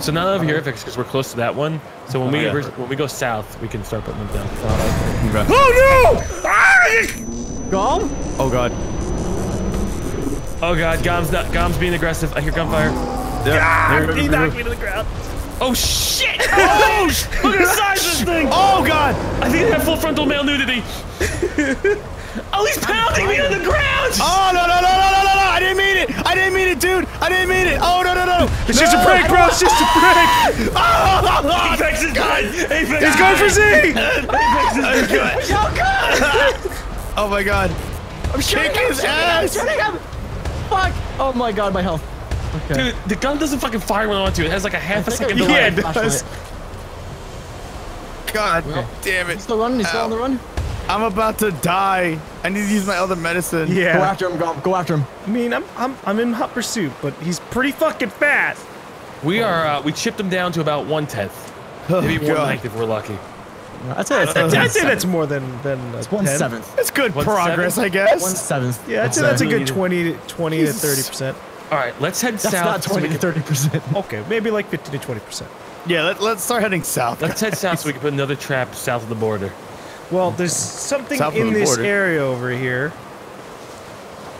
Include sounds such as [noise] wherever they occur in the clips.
So not over here, because we're close to that one. So when we yeah. when we go south, we can start putting them down. Okay. Oh no! Ah! GaLm? Oh god. Oh god, GaLm's not, GaLm's being aggressive. I hear gunfire. Ah, he knocked me to the ground. Oh shit! [laughs] Oh, look at the size of this thing! Oh god. I think they have full frontal male nudity. [laughs] oh, he's pounding me on the ground! Oh no no no no no no no! I didn't mean it! I didn't mean it, dude! I didn't mean it! Oh no no no! It's just a prank, bro. It's just a prank. [laughs] Oh, Aphex is done! Aphex He's going for Z. Aphex is good! [laughs] oh my god! I'm shaking his ass! Shooting him! Fuck! Oh my god, my health. Okay. Dude, the gun doesn't fucking fire when I want to. It has like a half a think I- second Yeah, it does. [laughs] God damn it! He's still running, he's still on the run. I'm about to die. I need to use my other medicine. Yeah. Go after him, GaLm. Go after him. I mean, I'm I'm I'm in hot pursuit, but he's pretty fucking fast. We are, uh, we chipped him down to about one tenth. Oh, Maybe one God. ninth if we're lucky. I'd say that's, I'd, that's I'd say that's more than than a one 10. seventh. That's good One progress, seven? I guess. One seventh. Yeah, I'd say that's a good 20 to 20 to 30 percent. All right, let's head That's south. not so 20 to 30 percent. [laughs] Okay, maybe like 50 to 20 percent. Yeah, let, let's start heading south. Let's head [laughs] south so we can put another trap south of the border. Well, there's something South in this border. area over here.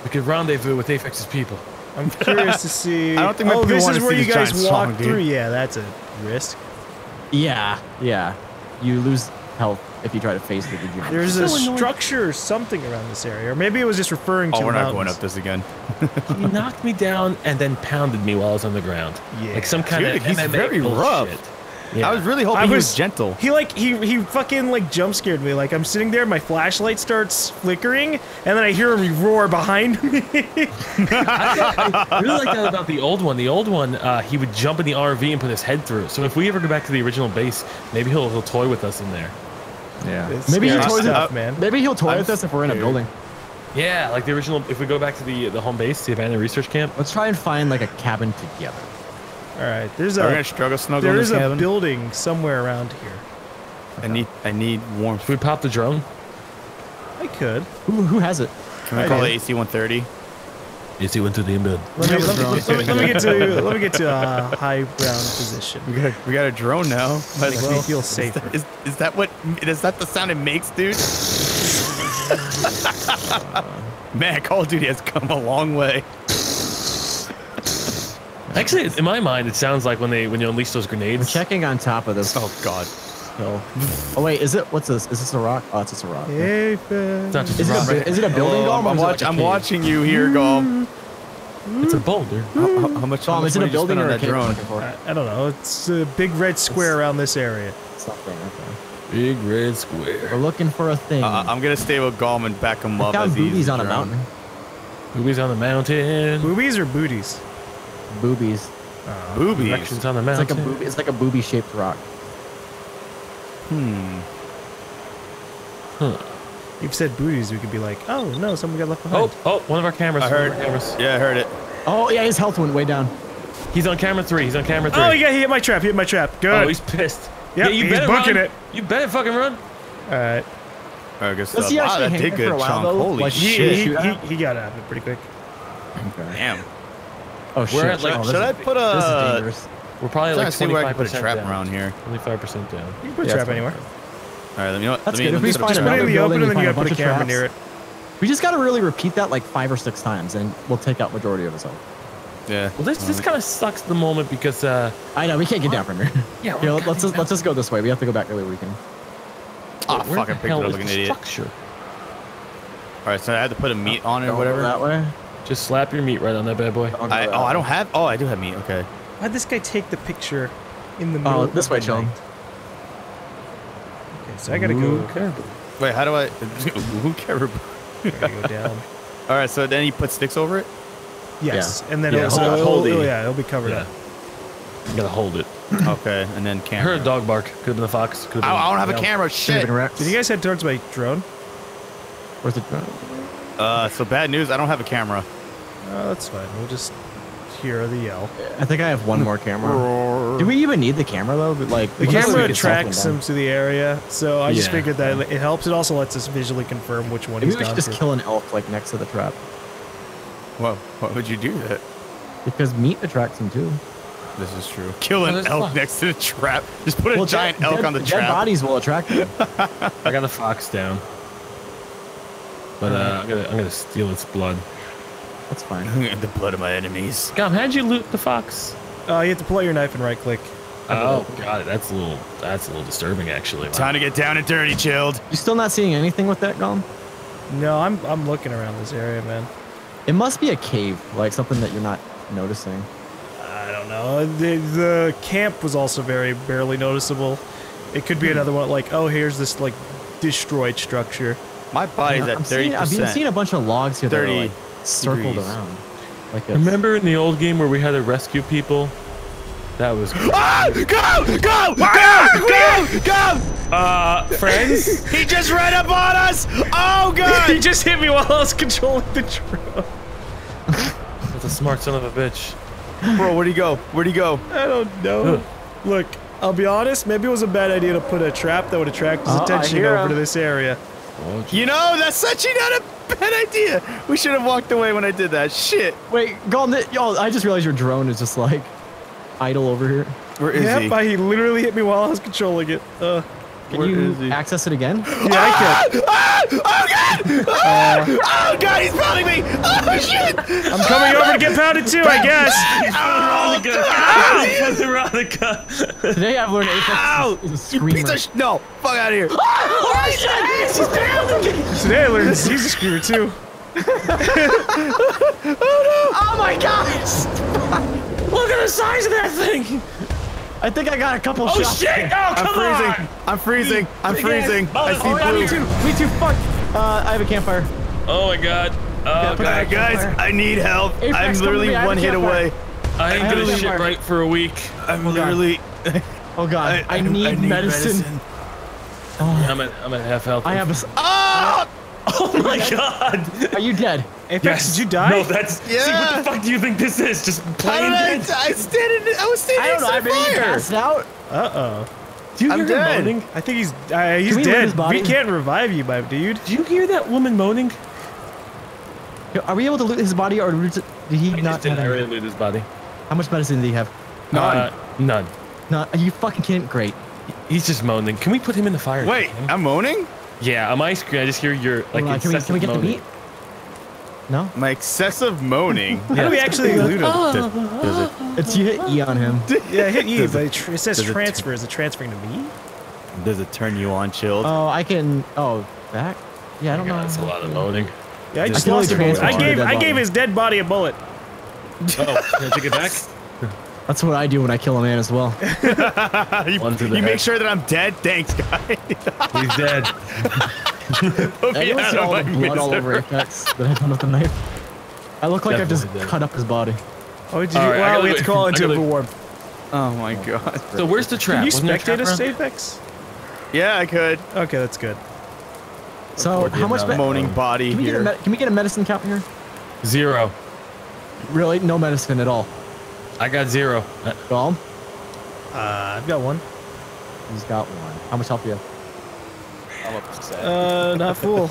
We could rendezvous with Aphex's people. I'm curious to see. [laughs] I don't think my oh, people this wanna is where you guys giant walk song, dude. through. Yeah, that's a risk. Yeah, yeah. You lose health if you try to face the Digimon. [laughs] There's a annoying. structure or something around this area, or maybe it was just referring oh, to Oh, we're not mountains. going up this again. [laughs] He knocked me down and then pounded me while I was on the ground. Yeah. Like some kind Dude, of he's MMA very bullshit. rough. Yeah. I was really hoping I he was was gentle. He like he he fucking like jump scared me. Like I'm sitting there, my flashlight starts flickering, and then I hear him roar behind me. [laughs] I really like that about the old one. The old one, uh, he would jump in the RV and put his head through. So if we ever go back to the original base, maybe he'll he'll toy with us in there. Yeah. It's Maybe he scary toys stuff, it- man. Maybe he'll toy I'm with us if we're in a building. Yeah, like the original. If we go back to the the home base, the abandoned research camp. Let's try and find like a cabin together. All right, there's a. We're a gonna struggle snuggle there in is this a building somewhere around here. I need I need warmth. Should we pop the drone? I could. Who, who has it? Can we I call do. it AC 130? Yes, he went to the embed. Let me, have a let, me, let, me, let me get to let me get to a high ground position. We got we got a drone now. Might Makes as me well. feel safer. Is, is that what is that the sound it makes, dude? [laughs] Man, Call of Duty has come a long way. Actually, in my mind, it sounds like when they when you unleash those We're grenades. checking on top of this Oh God. hill. Oh wait, is it? What's this? Is this a rock? Oh, it's just a rock. Hey, It's not just Is a it, a, is it a building? Hello, GaLm, I'm, watch, like a I'm watching you here, GaLm. It's a boulder. How, how, how much? how is it a money did you spend building or a cave? drone? I, I don't know. It's a big red square around this area. Something. Okay. Big red square. We're looking for a thing. Uh, I'm gonna stay with GaLm and back him up. Found as he uses boobies on a drone. mountain. Boobies on the mountain. Boobies or booties? Boobies. Boobies. Directions on the It's like a booby. It's like a booby shaped rock. Hmm. You've said booties. We could be like, oh no, someone got left behind. Oh, oh, one of our cameras. I heard. cameras. Yeah, I heard it. Oh yeah, his health went way down. He's on camera three. He's on camera three. Oh, yeah, he hit my trap. He hit my trap. Good. Oh, he's pissed. Yep, yeah, you he's better booking run. it. You better fucking run. All right. I guess. Let's uh, see how wow, she that did good, for a while, Chunk. Holy Like, shit! he, shoot he, he got out of it pretty quick. Damn. Oh shit. at, like, oh, Should I is- put This is a? dangerous. We're probably trying like to see where I can put a 25% trap down. around here. 25% down. You can put a Yeah, trap anywhere. All right, let me know. what- That's let me, good. Let me we find Just put it in another the open and then we you find gotta a put a bunch of camera traps. near it. We just gotta really repeat that like five or six times, and we'll take out majority of us all. Yeah. Well, this this kind of sucks the moment because uh I know we can't get down from here. [laughs] yeah, [laughs] Here, let's just let's just go this way. We have to go back early we can. Ah, where fuck! the I picked it up is like an idiot. structure? All right, so I had to put a meat on it or whatever. that way. Just slap your meat right on that bad boy. I'll go I, that oh, I don't have. Oh, I do have meat. Okay. Why'd this guy take the picture in the middle Oh, this of way, the Okay, so I gotta go. Okay. Wait, how do I? [laughs] Who cares? I gotta go down. [laughs] All right, so then you put sticks over it. Yes, and then Yeah, it'll, hold- it'll, hold it'll- the- yeah, it'll be covered Yeah. up. You gotta hold it. [coughs] Okay, and then I camera. heard a dog bark. Could have been a fox. Could have I, been. I don't have a camera. Shit. been Did you guys head towards my drone? Where's the? Drone? Uh, so bad news. I don't have a camera. Oh, that's fine. We'll just hear the yell. I think I have one more camera. Do we even need the camera though? But Like The we camera could slow tracks them him to the area, so I just Yeah. figured that it helps. It also lets us visually confirm which one Maybe he's we should just to. kill an elk like next to the trap Whoa, why would you do that? because meat attracts him too. This is true. Kill an Oh, elk fox. next to the trap. Just put a giant dead- elk on the dead trap. bodies will attract them. [laughs] I got the fox down. But uh, I'm gonna I'm gonna steal its blood. That's fine. [laughs] the blood of my enemies. GaLm, how'd you loot the fox? Uh, you have to pull out your knife and right click. Oh, got it. That's a little that's a little disturbing actually. Time to get down and dirty, chilled. You still not seeing anything with that GaLm? No, I'm I'm looking around this area, man. It must be a cave, like something that you're not noticing. I don't know. The, the camp was also very barely noticeable. It could be another one. Like, oh, here's this like destroyed structure. My body's I'm at seeing, thirty I've been seeing a bunch of logs here that are 30 like circled degrees. around. Like a, Remember in the old game where we had to rescue people? That was Ah! Go! Go! Go! Go! Go! uh friends. [laughs] He just ran up on us! Oh god! he just hit me while I was controlling the drone. That's a smart son of a bitch. Bro, where'd he go? Where'd he go? I don't know. Look, I'll be honest. Maybe it was a bad idea to put a trap that would attract his Oh, attention over him. to this area. You know, that's actually not a bad idea. We should have walked away when I did that. Shit. Wait, Golden, yo, I just realized your drone is just like idle over here. Where is Yep, he? I, he literally hit me while I was controlling it. Uh, Can Where you is he? access it again? [gasps] yeah, I could. [gasps] Ah! Oh god! Ah! oh god, he's pounding me! Oh shit! I'm coming over to get pounded too, I guess. [laughs] Oh, Veronica. Today I've learned Aphex Ow! is a You screamer. piece of sh- no! Fuck out of here! Today I learned he's a screamer too. oh [laughs] no! Oh my gosh! Look at the size of that thing. I think I got a couple Oh shots. shit! Oh come I'm freezing! on! I'm freezing! I'm Big ass freezing! I see Oh, yeah, me too. Me too. Fuck. Uh, I have a campfire. Oh my god. Oh put god. Alright, guys, I need help. Aphex, I'm literally me, I have one hit away. I ain't I gonna shit vampire. right for a week. I'm literally. Oh god, [laughs] I, need, medicine. I'm at I'm at half health. I have a. s- Oh! [laughs] Oh my [laughs] god! Are you dead? Aphex, did you die? No, that's. See, what the fuck do you think this is? Just How plain did I, dead? I standing. I was standing I don't know. I've to been passed out. Uh oh. Do you I'm hear her dead. moaning? I think he's uh, he's we dead. We can't revive you, my dude. Do you hear that woman moaning? Are we able to loot his body, or did he I not? just didn't have really any? loot his body. How much medicine did he have? None. Uh, none. No, are you fucking kidding? Great. He's just moaning. Can we put him in the fire? Wait, I'm moaning? Yeah, on my screen, I just hear your like. Hold on, can we can we incessant get the moaning. meat? No, My excessive moaning. [laughs] How do we actually loot him? does, does it it's you hit E on him. [laughs] Yeah, hit E, Does but it- it, tr- it says transfer. Is it transferring to me? does it turn you on, chilled? Oh, I can. Oh, back. Yeah, I don't know. God, that's a lot of moaning. Yeah, I just can lost a bullet. I gave I gave his dead body a bullet. Oh, can I take it back? [laughs] That's what I do when I kill a man as well. [laughs] you One to the you make sure that I'm dead? Thanks, guy. He's dead. [laughs] Put me see all the blood all over misery. Aphex that I've done with the knife? I look like I've just dead. cut up his body. Oh, did you? All right, I wow, we have to call into gotta- a warm. Oh my god. So where's the trap? Can you Wasn't a spectate trap us. Aphex? Yeah, I could. Okay, that's good. So Or how much? did Me- not. Moaning body can we get a here. can we get a medicine count here? Zero. Really, no medicine at all. I got zero. Uh, Golem, Uh, I've got one. he's got one. How much health do you have? I'm upset. Uh, not [laughs] full.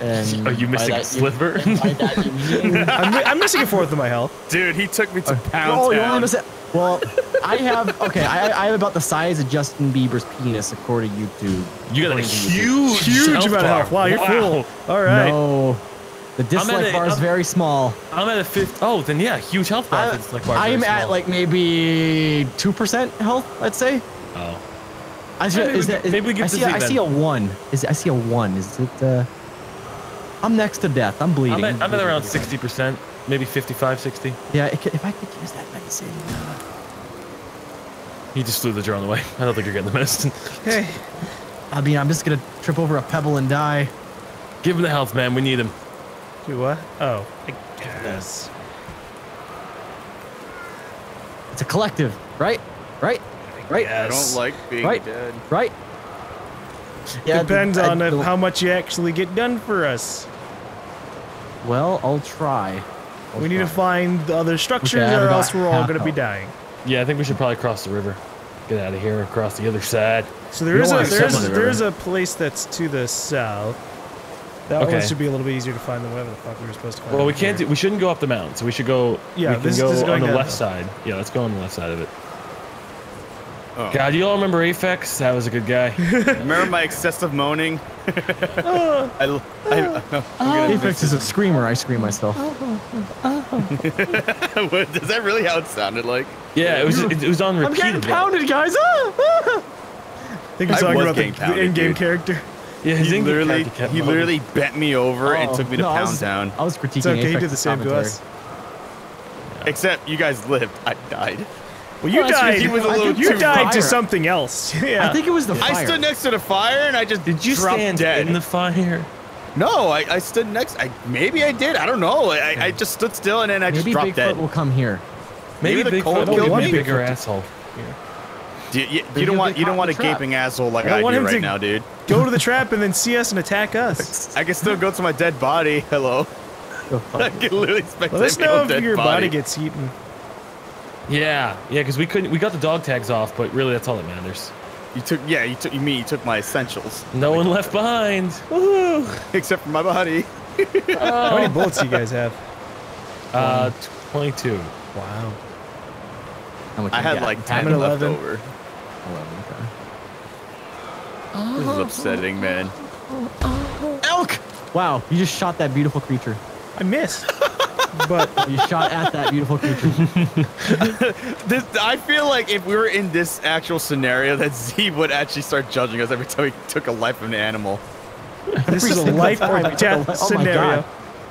And Are you missing that a sliver? by that [laughs] I'm, I'm missing a fourth of my health. Dude, he took me to pound oh, you town. only miss it. Well, I have okay. I, I have about the size of Justin Bieber's penis according to YouTube. You got a According to YouTube. huge, Huge health amount of health. Wow, you're cool. All right. No, the dislike a- bar is I'm- very small. I'm at a fifth. Oh, then yeah, huge health bar. I, if it's like bar I am at small. like maybe two percent health. Let's say. Oh. I see, maybe is we- that, is, maybe we get I see, see I see a one. Is I see a one. Is it? Uh, I'm next to death. I'm bleeding. I'm at, I'm at around 60%, maybe 55, 60. Yeah, it if I could use that medicine. uh, He just flew the drone away. I don't think you're getting the medicine. Hey, I mean, I'm just gonna trip over a pebble and die. Give him the health, man. We need him. Do what? Oh, I guess. It's a collective, right? Right? Right? I don't like being Right. dead. Right? Yeah, Depends I- on I- if- how much you actually get done for us. Well, I'll try. I'll we need to find the other structures, I haven't or else we're all going to be [laughs] dying. Yeah, I think we should probably cross the river. Get out of here across the other side. So there We is don't a there's the there's a place that's to the south. That one should be a little bit easier to find than whatever the fuck we were supposed to find. Well, we can't. here. Do, we shouldn't go up the mountain. So we should go. Yeah, we can this- go this is on going the down. left side. Yeah, let's go on the left side of it. Oh. God, do you all remember Aphex? That was a good guy. [laughs] Remember my excessive moaning? [laughs] Ah. I, I, I'm gonna ah. Aphex is a screamer. I scream myself. [laughs] What- Is that really how it sounded like? yeah, it was. It, it was on repeat. I'm getting pounded, guys. Ah! ah. I think he's I talking was about the, getting the pounded, in-game character. Yeah, his He literally, he literally bent me over and Oh, took me to no, I pound was- town. I was critiquing It's okay. He did the same to commentary. us. Except you guys lived. I died. Well, you Well, died. he was a I little think you too died to something else. [laughs] yeah. I think it was the fire. I stood next to the fire and I just Did you stand dead. in the fire? No, I, I stood next. I maybe I did. I don't know. I, I just stood still and then I Maybe just dropped Bigfoot dead. will come here. Maybe, Maybe the Bigfoot cold will killed be a me. bigger asshole. Do you, you, Maybe you don't want you don't want a trap. gaping asshole like I don't I, want do him right to- now, dude. Go to the trap and then see us and attack [laughs] us. I can still go to my dead body. [laughs] Hello. I can literally spectate Let us my know if dead your body body. gets eaten. Yeah, yeah, because we couldn't. We got the dog tags off, but really, that's all that matters. You took yeah. You took you mean you took my essentials No one left behind. Woohoo! [laughs] except for my body. How many bullets do you guys have? Uh, 22. Wow. How much I had got? like ten at left over. 11, okay. This is uh-huh. upsetting, man. Uh-huh. Elk! Wow, you just shot that beautiful creature. I missed. [laughs] but You shot at that beautiful creature. [laughs] This I feel like if we were in this actual scenario, that [laughs] Z would actually start judging us every time we took a life of an animal. this is a life or time I took death li- oh my scenario. God.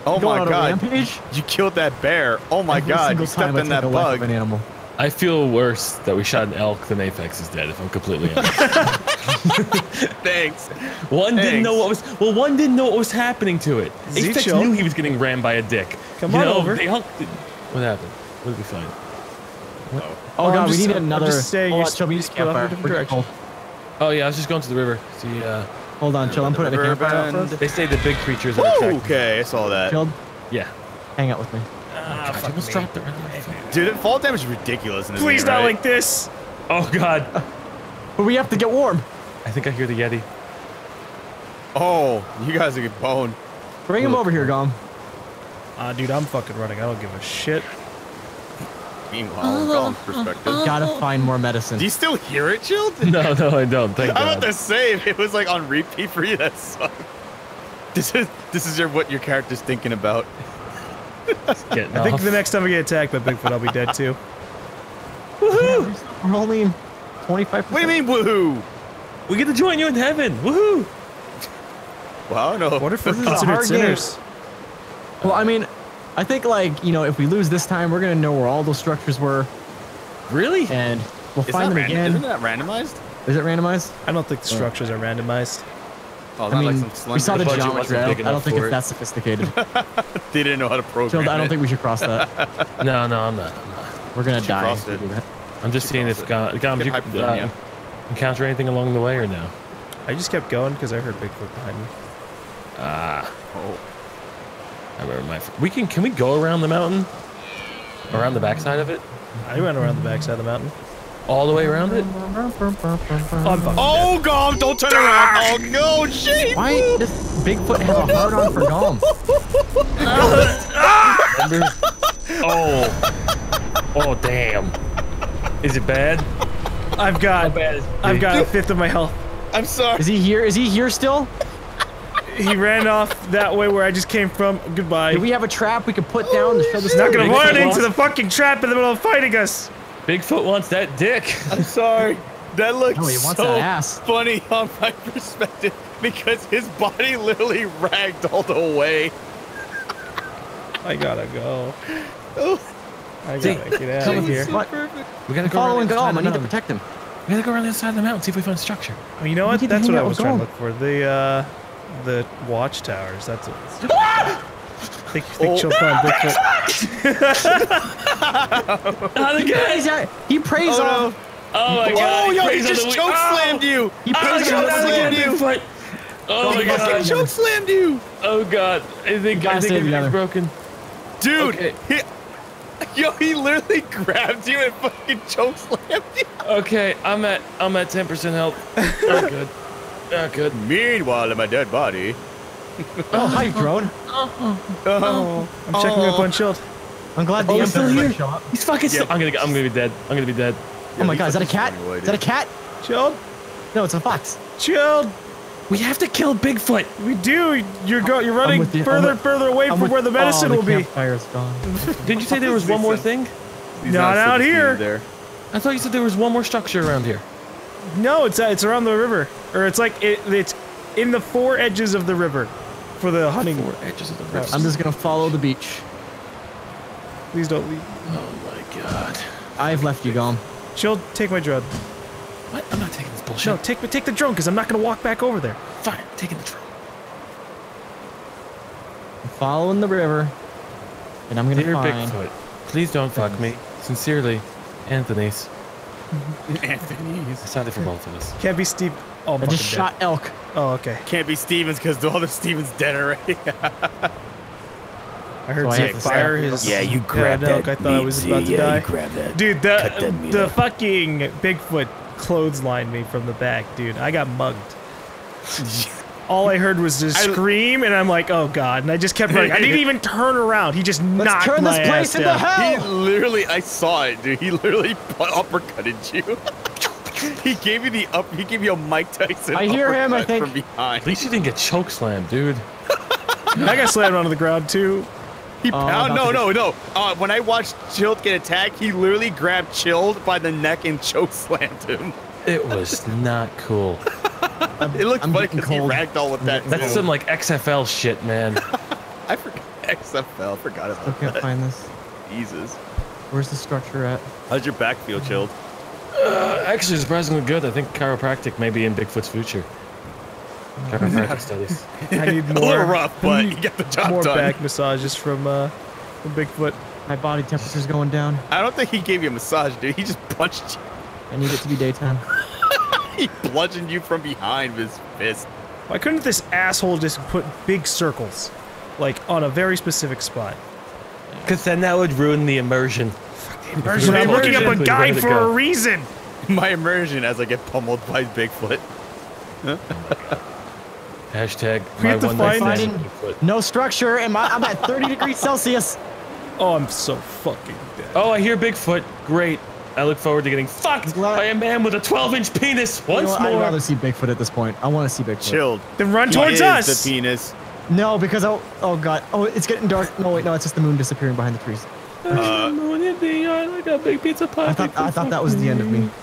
Oh my god! You killed that bear. Oh my Every god! You stepped in that took life bug. of an animal. I feel worse that we shot an elk than Aphex is dead. If I'm completely honest. [laughs] Thanks. one didn't know what was. Well, one didn't know what was happening to it. Z Aphex chill. knew he was getting rammed by a dick. Come you on know, over. The elk. Did, what happened? We'll be fine. Oh. Oh, I'm god, just- we need I'm another. just saying hold you're on, chill, we need a split off a different direction. Oh yeah, I was just going to the river. See, uh, Hold on, chill. I'm putting a River campfire out they say the big creatures are Woo, okay, I saw that. Chilled. Yeah. Hang out with me. Ah, I fuck almost me. dropped the river. Dude, the fall damage is ridiculous in this Please game, not right? like this. Oh god. But we have to get warm. I think I hear the Yeti. Oh, you guys are get boned. Bring him over here, GaLm. Ah, dude, I'm fucking running. I don't give a shit. Meanwhile, in Gollum's perspective. Gotta find more medicine. Do you still hear it, Chilled? [laughs] No, no, I don't. Thank I'm about God. to say if it was like on repeat for you. That sucked. [laughs] This is this is your what your character's thinking about. Getting I think off. the next time I get attacked by Bigfoot, I'll be dead too. Woohoo! We're only 25%. What do you mean, woohoo? we get to join you in heaven. Woohoo! Well, I don't know. What if we're This is considered hard game. sinners? Well, I mean, I think, like, you know, if we lose this time, we're gonna know where all those structures were, Really? and we'll Is find them random? again. Isn't that randomized? Is it randomized? I don't think the oh. structures are randomized. Oh, I mean, like some we saw the slender- geometry. I don't, I don't think for it's it. that sophisticated. [laughs] They didn't know how to program Chilled, I don't it. think we should cross that. [laughs] No, no, I'm not. I'm not. We're gonna She die. if we do that. I'm just seeing if GaLm, GaLm did you hypothermia. uh, encounter anything along the way or no? I just kept going because I heard Bigfoot behind me. Ah, Oh. I remember my. We can. Can we go around the mountain? Around the backside of it? I went around the backside of the mountain. All the way around it? Oh, I'm Oh, GaLm, don't turn around. [laughs] Oh, no, shit. Why does Bigfoot have a hard on for GaLm? [laughs] Oh. Oh damn. Is it bad? I've got, bad I've got a fifth of my health. I'm sorry. Is he here? Is he here still? He ran off that way where I just came from. Goodbye. Do we have a trap we could put down to show this? not gonna run into the fucking trap in the middle of fighting us. Bigfoot wants that dick. [laughs] I'm sorry. That looks No, so that ass. funny on my [laughs] perspective because his body literally ragged all the way. I gotta go. Oh, [laughs] I See, gotta get out of with here. What? We gotta go Following around the Gollum. I need to protect him. We gotta go around the outside of the mountain, see if we find structure. Oh, you know what? That's what I was with trying to look for. The uh, the watchtowers. That's it. Think think Oh. she'll find Bigfoot. Oh, the guy! He prays Oh, off. no. Oh my god! Oh, yo, he prays just the choke Oh! slammed you. He Oh, prays on the slammed you. Bigfoot. Oh my He god! choke slammed you. Oh god! I think I gotta think stay everything's broken. Dude, Okay. he, [laughs] yo, he literally [laughs] grabbed you and fucking choke slammed you. Okay, I'm at I'm at 10% health. [laughs] Oh good. Oh good. Meanwhile, in my dead body. Oh, hi, drone. Oh, oh, I'm checking up on Chilled. I'm glad the Oh, he's still here. show up. He's fucking still. I'm gonna. I'm gonna be dead. I'm gonna be dead. Oh my god, is that a cat? running away, Is that a cat? Chilled, No, it's a fox. Chilled. We have to kill Bigfoot. We do. You're go. You're running you. Further, with- further away I'm from with- where the medicine oh, will the be. campfire's gone. [laughs] Didn't you say there was one more thing? He's Not out here. There. I thought you said there was one more structure around here. No, it's uh, it's around the river, or it's like it, it's in the four edges of the river for the hunting. Four edges of the river. I'm just gonna follow the beach. Please don't leave. Oh my god. I've left you, GaLm. Chilled, take my drone. What? I'm not taking this bullshit. No, take take the drone because I'm not gonna walk back over there. Fine. I'm taking the drone. I'm following the river, and I'm gonna Dear find. Bigfoot, please don't fuck me. Sincerely, Anthony's. [laughs] Anthony's. It's not for both of us. Can't be Steve. Oh, I'm just fucking shot elk. Oh, okay. Can't be Stevens because the other Stevens dead already. [laughs] I heard So Zeke have fire his. Yeah, you grab no, that I thought I was about to yeah, die. you grab that. Dude, Cut that the the up. fucking Bigfoot clotheslined me from the back, dude. I got mugged. [laughs] All I heard was this I- scream, and I'm like, oh god! And I just kept running. I didn't [laughs] even turn around. He just Let's knocked turn my this place ass into down. He literally, I saw it, dude. He literally put- [laughs] uppercutted you. [laughs] he gave you the up. He gave you a Mike Tyson. I hear him, I think. from behind. At least you didn't get choke slammed, dude. I got slammed onto the ground too. He Oh, pound. about No, no, no. Uh, when I watched Chilled get attacked, he literally grabbed Chilled by the neck and choke slammed him. It was not cool. [laughs] It looked I'm funny getting because he cold. ragdoll with that. That's too. some like XFL shit, man. [laughs] I forgot [laughs] XFL. I forgot I about can't that. find this. Jesus. Where's the structure at? How's your back feel, Chilled? Uh, actually, surprisingly good. I think chiropractic may be in Bigfoot's future. Chiropractic studies. I need A more. little rough, but I you need got the job more done. back massages from uh, from Bigfoot. My body temperature's going down. I don't think he gave you a massage, dude. He just punched you. I need it to be daytime. [laughs] He bludgeoned you from behind with his fist. Why couldn't this asshole just put big circles, like on a very specific spot? Because then that would ruin the immersion. Immersion. I'm looking up a Immersion, guide for go. a reason. [laughs] My immersion as I get pummeled by Bigfoot. [laughs] Hashtag We my have to one find- stand Bigfoot. No structure, and my, I'm at 30 degrees Celsius. Oh, I'm so fucking dead. Oh, I hear Bigfoot. Great. I look forward to getting fucked Glad- by a man with a 12-inch penis You know once what? I'd rather see Bigfoot at this point. I want to see Bigfoot. Chilled. Then run He towards is us. The penis. No, because oh, oh god, oh, it's getting dark. No, wait, no, it's just the moon disappearing behind the trees. Uh, Moon in the yard like a big pizza pie. I thought, I thought that was the end of me. [laughs]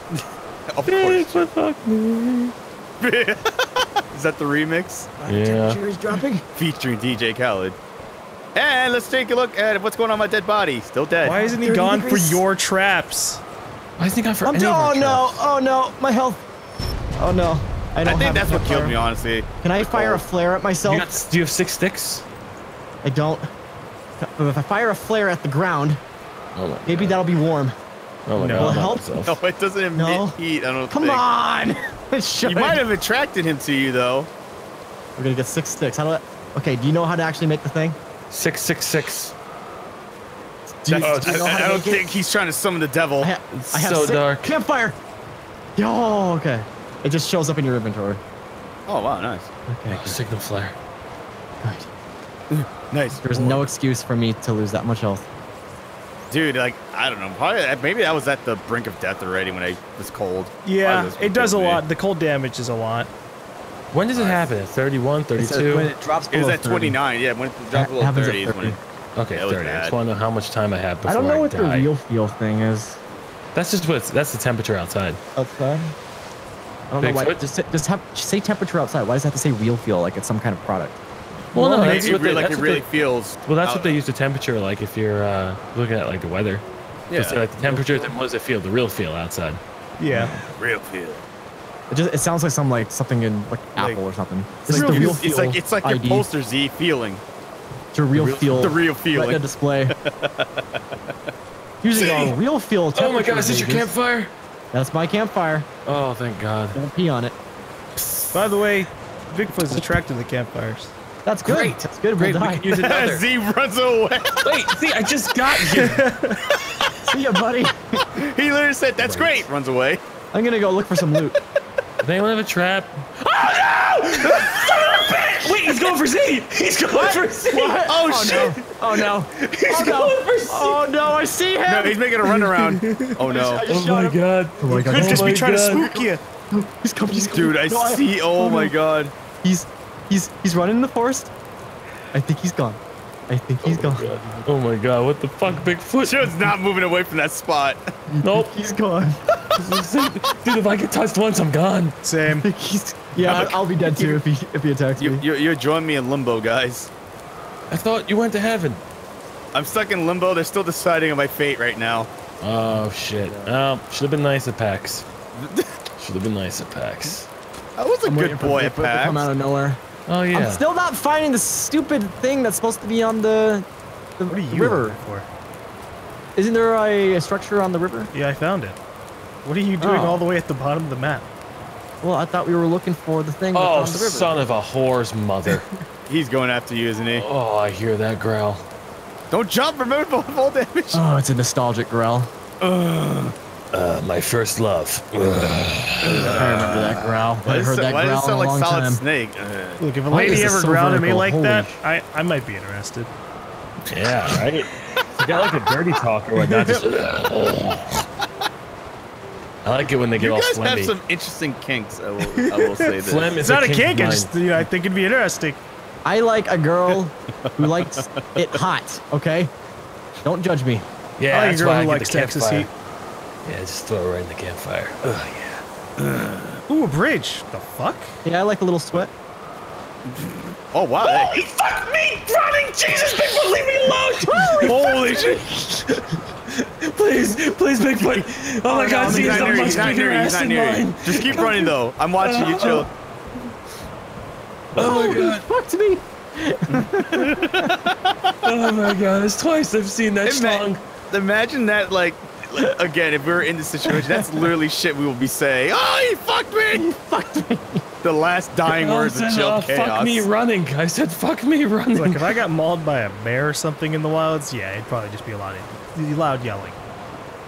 Of. Bigfoot fuck me. [laughs] Is that the remix? Yeah. Temperature is dropping. Featuring DJ Khaled. And let's take a look at what's going on with my dead body. Still dead. Why isn't he gone degrees. for your traps? Why isn't he gone for I'm any oh no, oh no, my health. Oh no, I I don't think have that's a what killed fire. me, honestly. Can I The fire a oh. flare at myself? You got, do you have six sticks? I don't. But if I fire a flare at the ground, Oh my maybe that'll be warm. Oh my No. god. Will I'm help? No, it doesn't emit No. heat. I don't Come think. on! [laughs] It. You might have attracted him to you, though. We're gonna get six sticks. How do I? Okay, do you know how to actually make the thing? Six six six. Do you, That's- do you know I, how I don't make it? think he's trying to summon the devil. I, ha- I have so six- dark. Campfire. Yo, okay. It just shows up in your inventory. Oh, wow, nice. Okay. Signal flare. Good. Nice. There's no excuse for me to lose that much health. Dude, like, I don't know. Probably, uh, maybe I was at the brink of death already when I was cold. Yeah, Probably it does a me. lot. The cold damage is a lot. When does it happen? At 31, It says 32? when it drops It was at 30. 29. Yeah, when it drops It below happens at 30 is when it, Okay, That 30. I just want to know how much time I have before I don't know what die. the real feel thing is. That's just what that's the temperature outside. Outside. I don't know why. Bigfoot? Just, say- just have just say temperature outside. Why does it have to say real feel like it's some kind of product? Well, no, that's what they, like that's it really they- feels. well, that's out- what they use the temperature like if you're uh, looking at like the weather. Yeah, Just like the temperature, then what does it feel? The real feel outside. Yeah. real feel. It just it sounds like some like something in like Like- Apple or something. It's This like, the real it's, feel. it's like it's like your ID. poster Z feeling. It's your real, real- feel. The real retina feeling. display. [laughs] Using a real feel Oh my god, is this your campfire? That's my campfire. Oh, thank god. Don't pee on it. By the way, Bigfoot's attracted to campfires. That's good. Great. That's good. Great, We'll we die. can use another. [laughs] Z runs away. Wait, see, I just got you. [laughs] See ya, buddy. he literally said, "That's great." Runs away. I'm gonna go look for some loot. Does anyone have a trap? Oh, Wait, he's going for Z. He's going for Z. What? Oh, oh shit! No. Oh no. He's Oh going no. for Z. Oh no, I see him. No, he's making a run around. [laughs] Oh no. I just Oh my god. Oh my god. Could just oh, be trying God. to spook you. He's coming. He's coming. Dude, I No, see. Oh, oh my god. He's he's he's running in the forest. I think he's gone. I think he's gone. Oh my god, what the fuck, Bigfoot? Chilled's not moving away from that spot. Nope. [laughs] He's gone. Dude, if I get touched once, I'm gone. Same. [laughs] he's yeah. I- I'll be dead too if he if he attacks You, me. you, you're joining me in limbo, guys. I thought you went to heaven. I'm stuck in limbo. They're still deciding on my fate right now. Oh shit. Oh, should have been nice at PAX. [laughs] Should have been nice at PAX. I was a I'm good for boy Bigfoot at to come out of nowhere. Oh yeah. I'm still not finding the stupid thing that's supposed to be on the the What are you river. for? Isn't there a, a structure on the river? Yeah, I found it. What are you doing Oh. all the way at the bottom of the map? Well, I thought we were looking for the thing that's oh, the river. son of a whore's mother. [laughs] He's going after you, isn't he? oh, I hear that growl. Don't jump. Remember [laughs] fall damage. Oh, it's a nostalgic growl. Uh, my first love. [sighs] I remember that growl. Why I does heard it, that why does it sound in a like Solid time. Snake? Ugh. Look, if a lady ever growled at me like Holy that, I, I might be interested. Yeah, right? [laughs] You got like a dirty talk or whatnot. Just, I like it when they get You all guys have some interesting kinks. I will, I will say [laughs] this. Phlegm It's is not a kink kink, I just you know, I think it'd be interesting. I like a girl [laughs] who likes it hot. Okay, don't judge me. Yeah, I like a girl why who likes Texas heat. Yeah, just throw it right in the campfire. Ugh, yeah. Ooh, a bridge. The fuck? Yeah, I like a little sweat. Oh wow! hey. fuck me running! Jesus, Bigfoot, leave me alone! [laughs] Holy shit! [laughs] please, please, Big [laughs] Bigfoot. Oh, my oh, God, he's see, not he's He's not you. He's ass not near you. mine. Just keep running though. I'm watching you. Chill. [laughs] Oh my God. Fuck me. Oh my God, it's twice I've seen that Ima- Imagine that, like, like, again, if we were in this situation, that's literally shit we will be saying. Oh, he fucked me! He fucked me. The last dying I words of said, chill oh, chaos. fuck me running. I said, fuck me running. Like if I got mauled by a bear or something in the wilds, yeah, it'd probably just be a lot of loud yelling.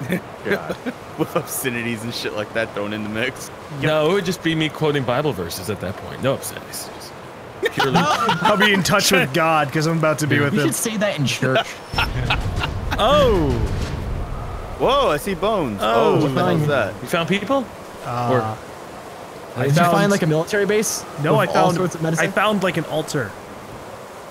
[laughs] With obscenities and shit like that thrown in the mix. No, it would just be me quoting Bible verses at that point. No obscenities. [laughs] Purely. [laughs] I'll be in touch with God because I'm about to be with We him. should say that in church. Oh, Whoa, I see bones. Oh, Oh, what the hell is that? you found people? uh, I Did you find like a military base? no, I with all found sorts of I found like an altar.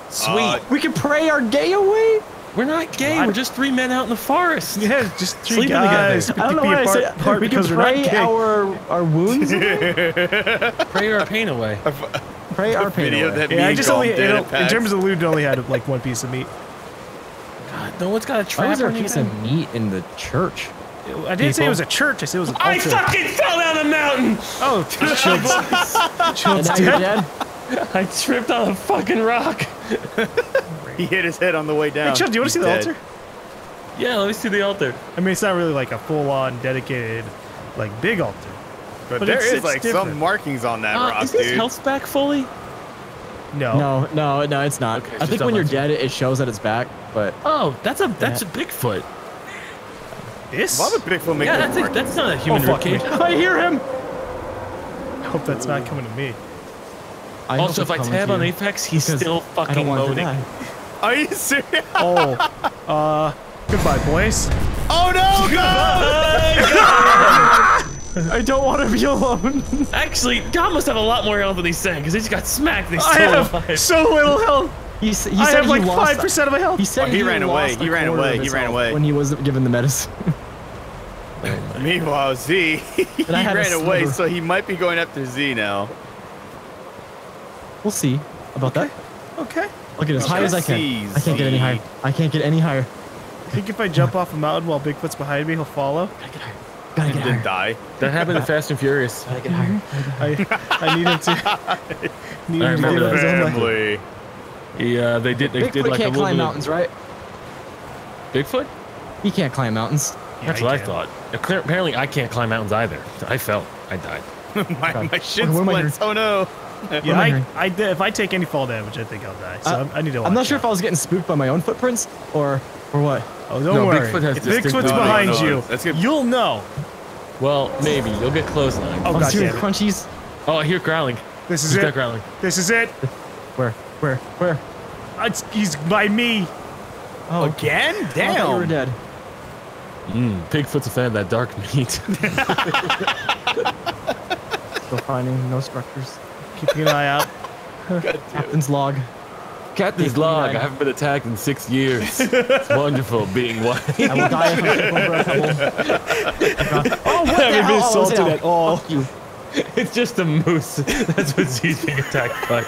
Sweet. Uh, we can pray our gay away. We're not gay. What? We're just three men out in the forest. Yeah, just three Sleeping guys. together. I don't know be why I said apart we can because we're not pray our our wounds. away? [laughs] Pray our pain away. pray our pain Video away. that Yeah, I just only did it, in terms of loot, only had like one piece of meat. God, no one's got a Why trap there a piece of meat in the church? I didn't say it was a church. I said it was an I altar. fucking fell down a mountain. Oh, [laughs] Child's, Child's And now you're dead. dead. [laughs] I tripped on a fucking rock. [laughs] He hit his head on the way down. Hey, Chud, do you want to see the dead. altar? Yeah, let me see the altar. I mean, it's not really like a full-on dedicated, like big altar. But, But there it's- is it's like different. some markings on that Uh, rock, is his health back fully? No. No, no, no, it's not. Okay, it's I think when you're team. dead, it shows that it's back. But Oh, that's a that's a Bigfoot. This? Why would Bigfoot make Yeah, that that's a, that's not a human fuck me. ribcage. I hear him. I hope that's not coming to me. I Also, if I coming tab on Aphex, he's still fucking want to moaning. die. Are you serious? Oh, [laughs] uh, goodbye, boys. Oh no, God! [laughs] I don't want to be alone. Actually, God must have a lot more health than he's saying, because he just got smacked and he's I have alive. so little health. He, s- he I said have he like five percent of my health. He said Oh, he ran away. lost He ran away. He ran away. when he wasn't given the medicine. [laughs] Meanwhile, Z, [laughs] he And I had ran away, so he might be going after Z now. we'll see about that. Okay. I'll get as high as I can. Seas. I can't get any higher. I can't get any higher. I think if I jump off a mountain while Bigfoot's behind me, he'll follow. Gotta get higher. Gotta He get didn't higher. die. That happened in Fast and Furious. Gotta get higher. I, I need him to. [laughs] need I him to remember get on his own leg. Family. He, uh, they did, they did like a can't little climb mountains, right? Bigfoot? He can't climb mountains. Yeah, That's he what I thought. Apparently, I can't climb mountains either. I fell. I died. [laughs] my, my shin What splints. Oh no. Yeah, I, hearing? I, if I take any fall damage, I think I'll die. So Uh, I'm- I need to. Watch I'm not sure if I was getting spooked by my own footprints or or what. Oh, don't No, worry. Bigfoot has Bigfoot's No, no, behind no, you, that's good. you'll know. Well, maybe. You'll get close now. Oh, I'm God hearing damn crunchies. Oh, I hear growling. This is Who's that it. growling? This is it. Where? Where? Where? It's, he's by me. Oh, Again? Damn. thought you were dead. Mm, Pigfoot's a fan of that dark [laughs] meat. Still finding no structures. Keeping an eye out. [laughs] Captain's log. Captain's log. I haven't been attacked in six years. [laughs] it's wonderful being white. I will die if I trip over a pebble. oh, what the Haven't been hell? Assaulted at all. Fuck you. it's just a moose. That's what he's being attacked by.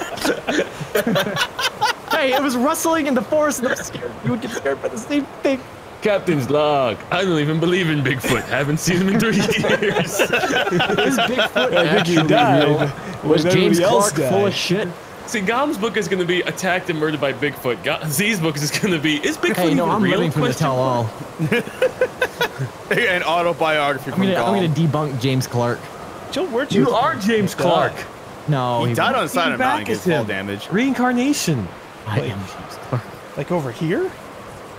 Hey, it was rustling in the forest and I'm scared. You would get scared by the same thing. Captain's log. I don't even believe in Bigfoot. Haven't seen him in three [laughs] years. Is Bigfoot I think he actually died. real? Was James everybody else Clark full of shit? See, GaLm's book is going to be attacked and murdered by Bigfoot. Go- Z's book is going to be is Bigfoot Hey, no, even I'm real? living for the tell all. [laughs] An autobiography I'm from gonna, I'm gonna debunk James Clark. Joe, where'd you? You are James Clark. No, He died on the side Came of the mountain, back gets as fall damage. Reincarnation. I am James Clark. Like over here?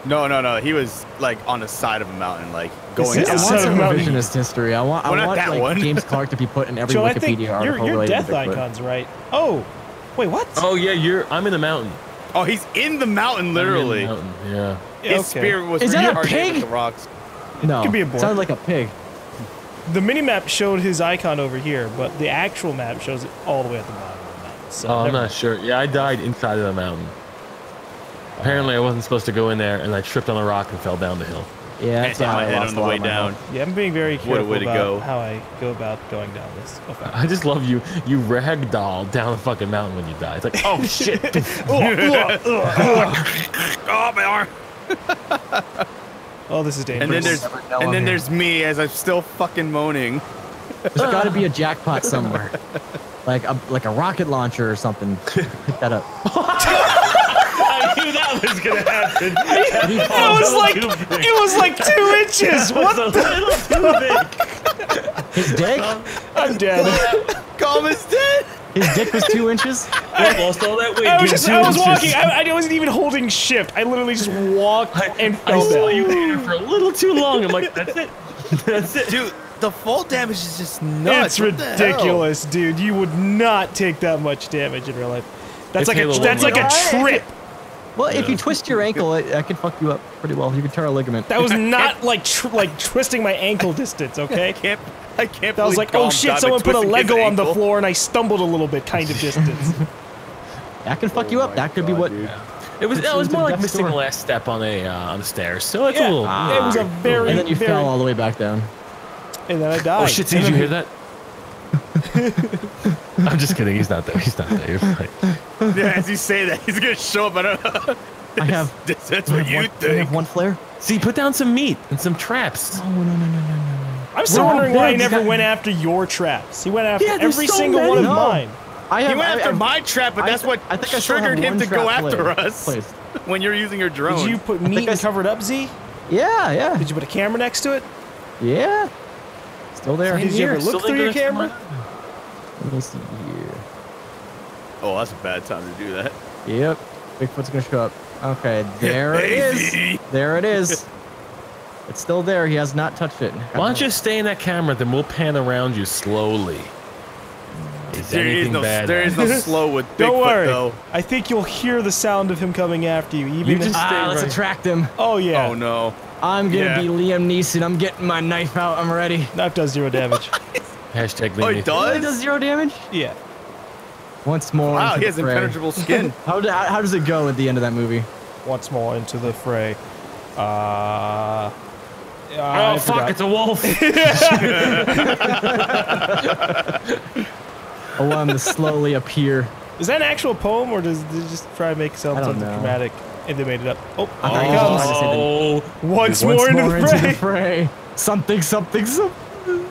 No, no, no. He was like on the side of a mountain, like going is I the side want of some a mountain. revisionist history. I want, I not want that like one. James Clark to be put in every Joe, I Wikipedia think your, article your related death to icon's right. Oh, wait, what? Oh yeah, you're. I'm in the mountain. Oh, he's in the mountain, I'm in the literally. mountain, Yeah. Yeah, His okay. spirit was Is that a pig? the rocks. No, could be a boar. sounded like a pig. The mini map showed his icon over here, but the actual map shows it all the way at the bottom of the mountain. So Oh, I'm not sure. Yeah, I died inside of the mountain. Apparently, I wasn't supposed to go in there, and I tripped on a rock and fell down the hill. Yeah, that's how my I head lost on the a lot way of my down. health. Yeah, I'm being very What a careful way to about go. how I go about going down this. Okay. I just love you. You ragdoll down the fucking mountain when you die. It's like, oh [laughs] shit. Oh, my arm. Oh, this is dangerous. And then there's and then there's me as I'm still fucking moaning. There's [laughs] got to be a jackpot somewhere, [laughs] like a like a rocket launcher or something. Pick that up. I that was gonna happen. [laughs] it was like it was like two inches. What? What a little too [laughs] big. His dick, I'm dead. Calm is dead. his dick was two inches. I lost all that weight. I was just I was walking. I, I wasn't even holding shift. I literally just walked and fell I fell saw you there for a little too long. I'm like, that's it. That's it. Dude, the fall damage is just nuts. It's What ridiculous, dude. You would not take that much damage in real life. That's It's like a Halo that's like a trip. Well, if you twist your ankle, I, that could fuck you up pretty well. You could tear a ligament. That was [laughs] not like tr- like twisting my ankle distance. Okay. [laughs] I can't. I can't. That was like, oh shit! Someone put a Lego on the floor and I stumbled a little bit, kind of distance. [laughs] That can fuck you Oh up. That could be what. dude. It was. Puts It was more like missing the last step on a uh, on the stairs. So it's Yeah, a little. it was a very And then you very. fell all the way back down. and then I died. Oh shit! Did you hear that? [laughs] I'm just kidding. He's not there. He's not there. You're fine. [laughs] Yeah, as you say that, he's gonna show up. I don't know. I [laughs] have. That's, that's I what have you one, I think. have one flare. See, put down some meat and some traps. Oh no no no no no. I'm still We're wondering why he never Got- went after your traps. He went after Yeah, every so single one of. No. mine. I He have. went I, after I, my trap, but I that's what I think I triggered him to go after flare us placed. when you're using your drone. Did you put meat and s- cover it up, Z? Yeah, yeah, Did you put a camera next to it? yeah. Still there. Did you ever look through your camera? Let me see here. oh, that's a bad time to do that. Yep. Bigfoot's gonna show up. Okay, [laughs] there it is. There it is. [laughs] It's still there. He has not touched it. Why don't you stay in that camera? Then we'll pan around you slowly. Is There is anything no, bad? there is no slow with [laughs] Bigfoot, Don't worry. though. I think you'll hear the sound of him coming after you. Even You if- just- Ah, Stay let's attract him. oh yeah, Oh no. I'm gonna Yeah. be Liam Neeson. I'm getting my knife out. I'm ready. knife does zero damage. [laughs] Hashtag Oh, leave he. It does? does zero damage. yeah. Once more. Wow, into he has the fray. impenetrable skin. [laughs] How, do- how does it go at the end of that movie? Once more into the fray. Uh. Oh I fuck! forgot. It's a wolf. [laughs] I want him to slowly appear. Is that an actual poem, or does they just try to make it sound I something know. dramatic and they made it up? Oh, I here thought he you were comes. trying to say the- Oh, Once, Once more, into the fray. fray. Something, something, something.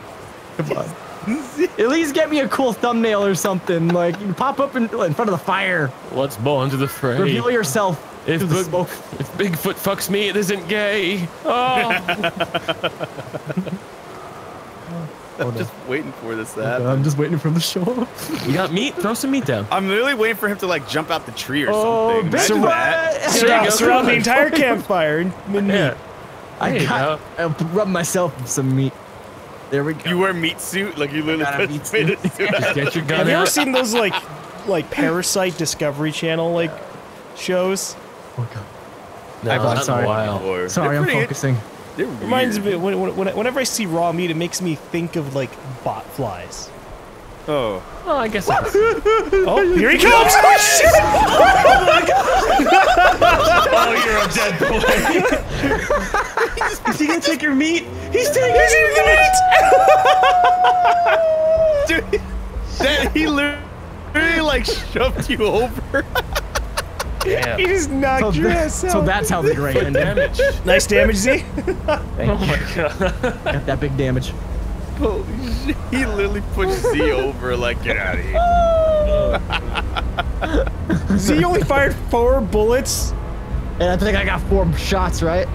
Come on. [laughs] At least get me a cool thumbnail or something. Like, you pop up in, in front of the fire. what's born to the fray? Reveal yourself If, through the Big- smoke. if Bigfoot fucks me, it isn't gay. Oh, [laughs] Oh, [laughs] I'm no. just waiting for this to happen. I'm just waiting for the show. you got meat? Throw some meat down. I'm literally waiting for him to like jump out the tree or Oh, something. Imagine Bigfoot! that. Surround, surround the entire [laughs] campfire in, in meat. Yeah. I There you got, I'll rub myself with some meat. There we go. You wear meat suit, like you literally Got a put meat [laughs] fit suit. it to Just get your gun Have you ever seen those like like Parasite Discovery Channel like shows. Oh god. No, I'm not in sorry. a while. Sorry, they're I'm pretty- focusing. They're Reminds weird. me when, when, when- whenever I see raw meat, it makes me think of like bot flies. Oh. Well, I guess [laughs] that's, Oh, oh here he comes! Oh, shit! [laughs] oh, you're a dead boy. [laughs] Is he gonna take your meat? He's taking He's eating the meat! Dude, that he literally like shoved you over. Damn. He just knocked So, your tha- ass out. so that's how the grain [laughs] ended. damage. nice damage, Ze. Oh my god. Got that big damage. Holy shit. He literally pushed Ze over like, get out of here. [laughs] Ze only fired four bullets. And I think I got four shots, right?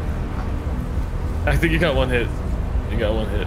I think you got one hit. You got one hit.